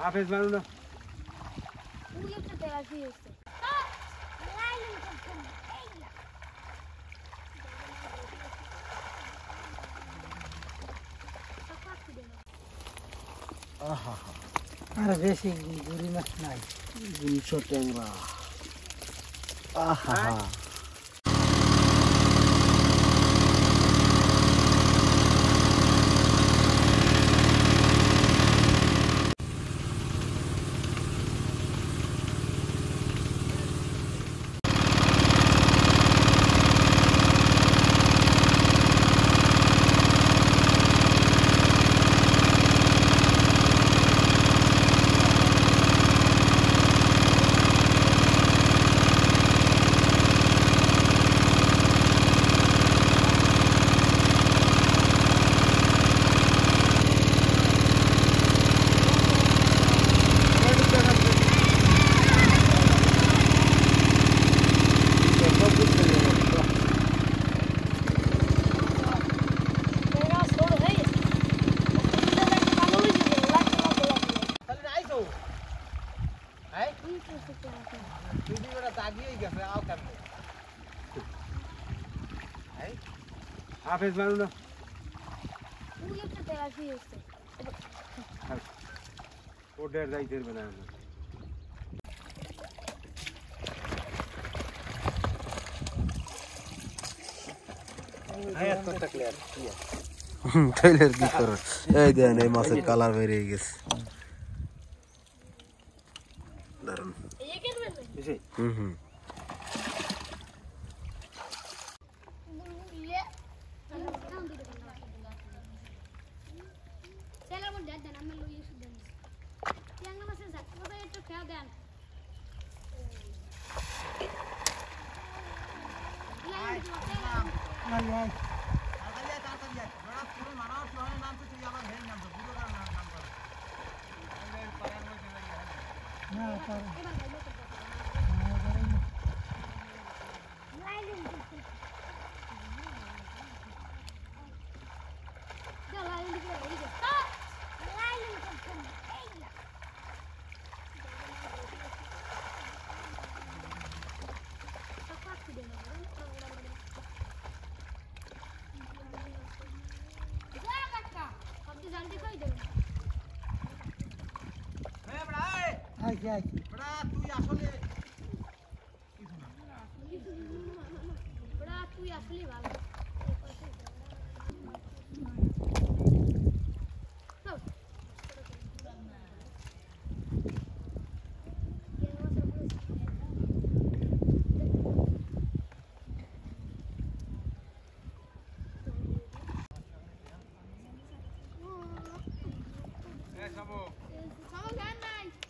Hafiz ben onu. Bu yaptı terapiyorsun. Aha. Arabesi gurumaz um Bunu çok yanıra. Aha. Video वाला तागी ही कर आओ कर आई हाफिज मारू ना तू ये तो तेरा भी है वो डर जाई देर बनाया ना টয়লেট কি করো এই দেন এই মাছের কালার বেরিয়ে গেছে দারুণ Bizi. Hı hı. Yeah, I. Vamos. Vamos, ganan.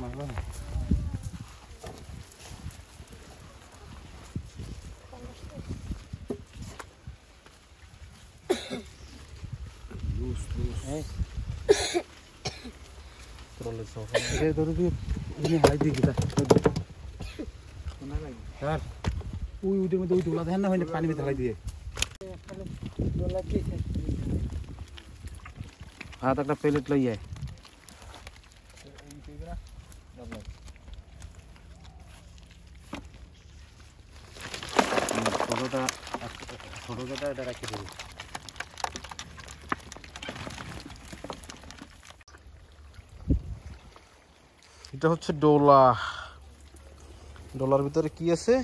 समझ लो Hey, doğru bir yine haydi gider. Yar. Uy uy deme uy dola dhen na hoyne pani mein dhai diye. Dola ki se. हाँ तो एक plate लाइए ছোটটা ছোটটা এটা রাখি দেবো। এটা হচ্ছে ডোলা। ডোলার ভিতরে কি আছে?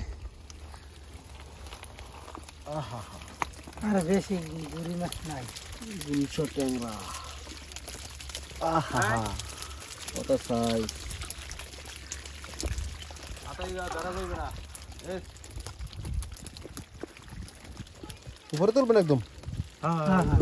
আর বেশি গুড়ি মাছ নাই। গুলশো ট্যাংরা। আহা। কত সাইজ উপরে তুলবেন একদম হ্যাঁ হ্যাঁ